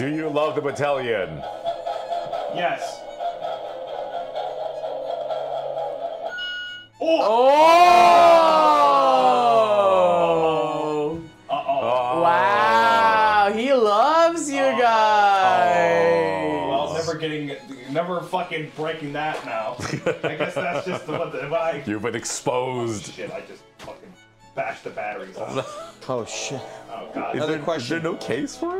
Do you love the Bettelion? Yes. Oh! oh! Uh-oh. Wow, he loves you guys. Well, never getting, never fucking breaking that now. I guess that's just the what the what I. You've been exposed. Shit, I just fucking bashed the batteries Off. Oh shit. Oh god. Is Another there, question. Is there no case for it?